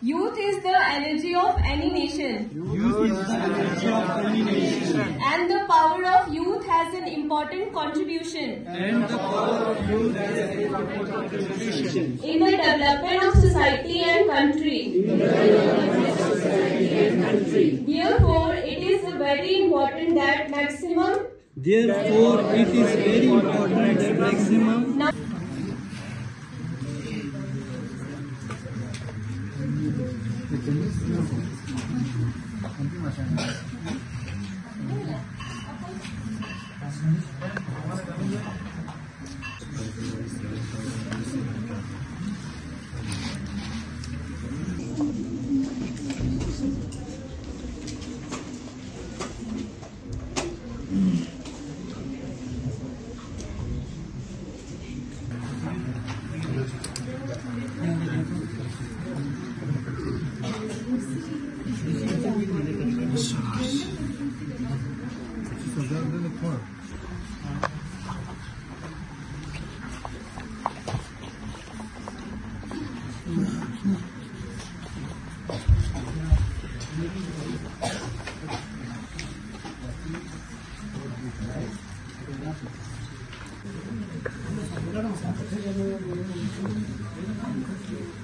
Youth is the energy of any nation. Youth is the energy of any nation. And the power of youth has an important contribution. And the power of youth has an important contribution. In the development of society and country. In the development of society and country. Therefore, it is very important that maximum Therefore, it is very important that maximum Gracias.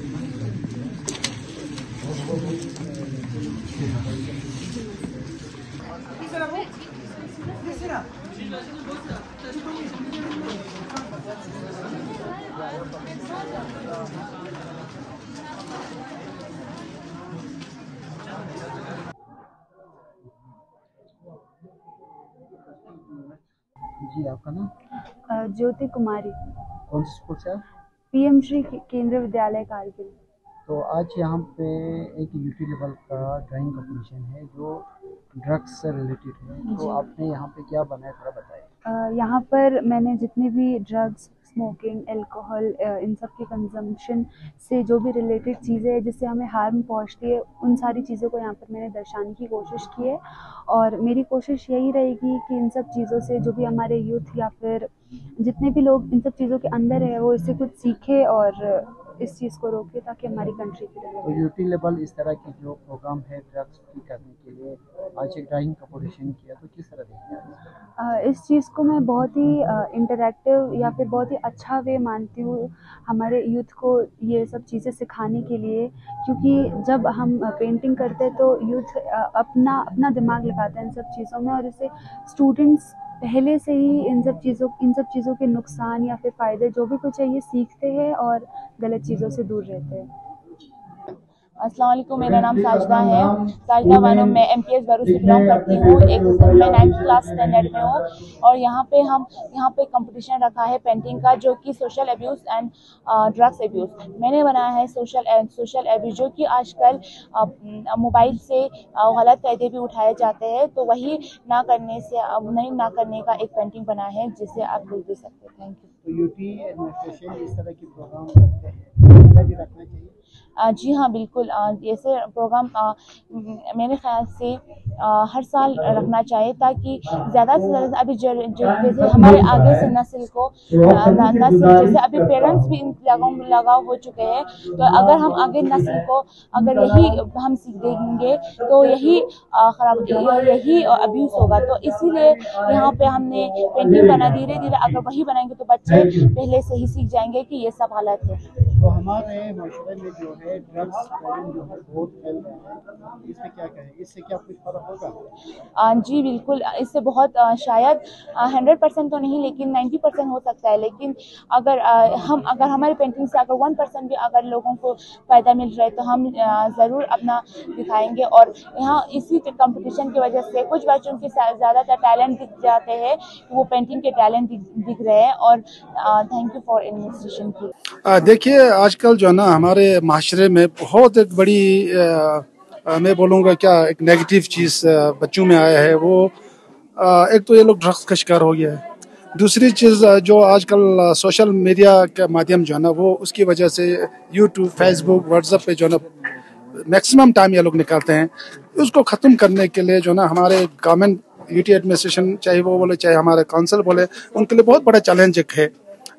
जी आपका नाम? ज्योति कुमारी। कौन सी school से PM Shri Kendriya Vidyalaya Kargil. तो आज यहाँ पे एक यूटी लेवल का ड्राइंग कंपटीशन है जो ड्रग्स से रिलेटेड है। तो आपने यहाँ पे क्या बनाया थोड़ा बताइए। यहाँ पर मैंने जितने भी ड्रग्स स्मोकिंग एल्कोहल इन सब के कंजम्पशन से जो भी रिलेटेड चीज़ें हैं, जिससे हमें हार्म पहुँचती है, उन सारी चीज़ों को यहाँ पर मैंने दर्शाने की कोशिश की है। और मेरी कोशिश यही रहेगी कि इन सब चीज़ों से जो भी हमारे यूथ या फिर जितने भी लोग इन सब चीज़ों के अंदर है, वो इससे कुछ सीखे और इस चीज़ को रोके ताकि हमारी कंट्री की तो यूटी लेवल इस तरह की जो प्रोग्राम है ड्रग्स फ्री करने के लिए आज एक ड्राइंग कंपटीशन किया तो किस तरह? अ, इस चीज़ को मैं बहुत ही इंटरैक्टिव या फिर बहुत ही अच्छा वे मानती हूँ हमारे यूथ को ये सब चीज़ें सिखाने के लिए क्योंकि जब हम पेंटिंग करते हैं तो यूथ अपना अपना दिमाग लगाते हैं इन सब चीज़ों में और इसे स्टूडेंट्स पहले से ही इन सब चीज़ों, इन सब चीज़ों के नुकसान या फिर फ़ायदे जो भी कुछ है, ये सीखते हैं और गलत चीज़ों से दूर रहते हैं। अस्सलाम वालेकुम, मेरा नाम साजदा है। साजदा बानो मैं एम पी एस भरू से बिलोंग करती हूँ। एक मैं नाइन्थ क्लास स्टैंडर्ड में हूँ। और यहाँ पे हम, यहाँ पे कंपटीशन रखा है पेंटिंग का, जो कि social abuse and drugs abuse मैंने बनाया है सोशल सोशल एब्यूज़ जो कि आजकल मोबाइल से गलत फ़ायदे भी उठाए जाते हैं। तो वही ना करने से नहीं ना करने का एक पेंटिंग बना है, जिसे आप देख भी सकते हैं थैंक यू तो एडमिनिस्ट्रेशन इस तरह की प्रोग्राम रखते हैं। रखना चाहिए। जी हाँ बिल्कुल। ऐसे प्रोग्राम मेरे ख्याल से हर साल रखना चाहिए ताकि ज़्यादा से ज़्यादा अभी जैसे हमारे आगे से नस्ल को नस्ल जैसे अभी पेरेंट्स भी इन लगाव लगाव हो चुके हैं तो अगर हम आगे नस्ल को अगर यही हम सीख देंगे तो यही खराब यही अब्यूज़ होगा। तो इसीलिए यहाँ पे हमने पेंटिंग बना धीरे धीरे अगर वही बनाएँगे तो बच्चे पहले से ही सीख जाएँगे कि ये सब हालत है। हमारे माशरे में जो है ड्रग्स प्रॉब्लम जो है बहुत फैल रहा है। इसमें क्या कहें? इससे क्या कुछ फ़र्क होगा? जी बिल्कुल। इससे बहुत शायद हंड्रेड परसेंट तो नहीं लेकिन नाइन्टी परसेंट हो सकता है। लेकिन अगर हम अगर हमारी पेंटिंग से अगर वन परसेंट भी अगर लोगों को फ़ायदा मिल रहा है तो हम ज़रूर अपना दिखाएँगे। और यहाँ इसी कंपटीशन की वजह से कुछ बच्चों के ज़्यादातर टैलेंट दिख जाते हैं कि वो पेंटिंग के टैलेंट दिख, रहे हैं। और थैंक यू फॉर एडमिनिस्ट्रेशन की देखिए आजकल जो है ना हमारे माशरे में बहुत एक बड़ी आ, मैं बोलूँगा क्या एक नेगेटिव चीज़ बच्चों में आया है। वो आ, एक तो ये लोग ड्रग्स का शिकार हो गया है। दूसरी चीज़ जो आजकल सोशल मीडिया के माध्यम जो है ना वो उसकी वजह से यूट्यूब फेसबुक व्हाट्सएप पे जो है ना मैक्सिमम टाइम ये लोग निकालते हैं। उसको ख़त्म करने के लिए जो है ना हमारे गवर्नमेंट यूटी एडमिनिस्ट्रेशन चाहे वो बोले चाहे हमारे काउंसिल बोले उनके लिए बहुत बड़ा चैलेंज है।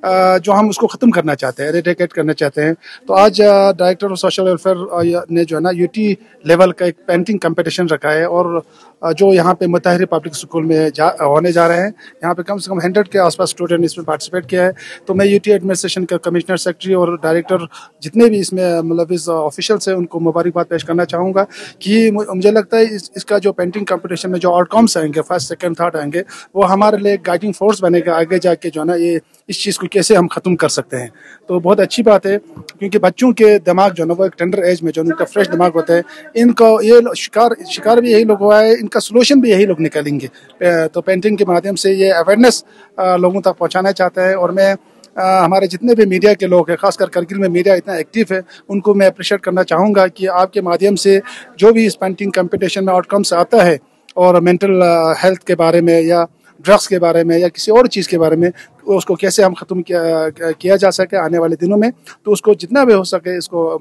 जो हम उसको ख़त्म करना चाहते हैं एरिडिकेट करना चाहते हैं। तो आज डायरेक्टर ऑफ़ सोशल वेलफेयर ने जो है ना यूटी लेवल का एक पेंटिंग कंपटीशन रखा है और जो यहाँ पे मुताहरी पब्लिक स्कूल में जा होने जा रहे हैं यहाँ पे कम से कम हंड्रेड के आसपास स्टूडेंट इसमें पार्टिसिपेट किया है। तो मैं यूटी एडमिनिस्ट्रेशन के कमिश्नर सेक्रेटरी और डायरेक्टर जितने भी इसमें मतलब इस ऑफिशियल्स हैं उनको मुबारकबाद पेश करना चाहूँगा कि मुझे लगता है इस, इसका जो पेंटिंग कंपटीशन में जो आउटकम्स आएँगे फ़र्स्ट सेकेंड थर्ड आएँगे वो हमारे लिए गाइडिंग फोर्स बनेगा आगे जाके जो है ना ये इस चीज़ को कैसे हम ख़त्म कर सकते हैं। तो बहुत अच्छी बात है क्योंकि बच्चों के दिमाग जो है वो एक टेंडर एज में जो उनका फ्रेश दिमाग होता है। इनको ये शिकार शिकार भी यही लोग हुआ है इनका सोल्यूशन भी यही लोग निकालेंगे। तो पेंटिंग के माध्यम से ये अवेयरनेस लोगों तक पहुँचाना चाहता है और मैं आ, हमारे जितने भी मीडिया के लोग हैं खासकर करगिल में मीडिया इतना एक्टिव है उनको मैं अप्रिशिएट करना चाहूँगा कि आपके माध्यम से जो भी इस पेंटिंग कंपटीशन में आउटकम्स आता है और मेंटल हेल्थ के बारे में या ड्रग्स के बारे में या किसी और चीज़ के बारे में उसको कैसे हम ख़त्म किया, किया जा सके आने वाले दिनों में तो उसको जितना भी हो सके इसको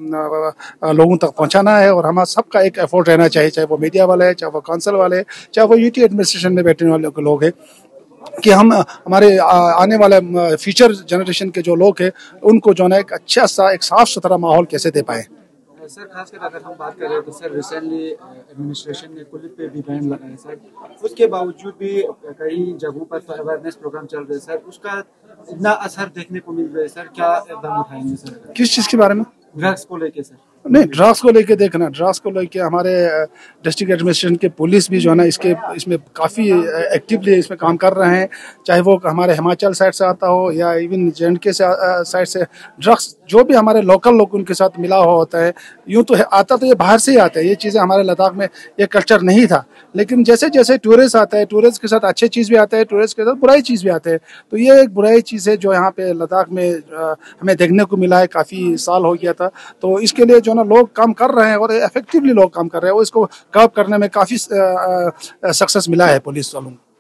लोगों तक पहुंचाना है और हमारा सबका एक एफर्ट रहना चाहिए चाहे वो मीडिया वाले है चाहे वो काउंसिल वाले है चाहे वो यूटी एडमिनिस्ट्रेशन में बैठने वाले लोग हैं कि हम हमारे आने वाले फ्यूचर जनरेशन के जो लोग हैं उनको जो है एक अच्छा सा एक साफ़ सुथरा माहौल कैसे दे पाए। सर खासकर अगर हम बात करें तो सर रिसेंटली एडमिनिस्ट्रेशन ने पुलिस पे भी बैन लगाया सर। उसके बावजूद भी कई जगहों पर तो अवेयरनेस प्रोग्राम चल रहे हैं सर। उसका इतना असर देखने को मिल रहा है सर। क्या एकदम उठाएँगे सर? किस चीज़ के बारे में? ड्रग्स को लेके सर। नहीं ड्रग्स को लेके देखना ड्रग्स को लेके हमारे डिस्ट्रिक्ट एडमिनिस्ट्रेशन के पुलिस भी जो है ना, इसके, इसमें काफ़ी एक्टिवली इसमें काम कर रहे हैं। चाहे वो हमारे हिमाचल साइड से आता हो या इवन जे के से साइड से ड्रग्स जो भी हमारे लोकल लोग उनके साथ मिला हुआ हो होता है, यूँ तो आता तो ये बाहर से ही आता है, ये चीज़ें हमारे लद्दाख में, ये कल्चर नहीं था। लेकिन जैसे जैसे टूरिस्ट आता है टूरिस्ट के साथ अच्छे चीज़ भी आता है टूरिस्ट के साथ बुराई चीज़ भी आते हैं तो ये एक बुराई चीज़ है जो यहाँ पे लद्दाख में हमें देखने को मिला है, काफ़ी साल हो गया था। तो इसके लिए जो ना, लोग काम कर रहे हैं और इफेक्टिवली लोग काम कर रहे हैं, वो इसको कर्व करने में काफ़ी सक्सेस मिला है पुलिस वालों को।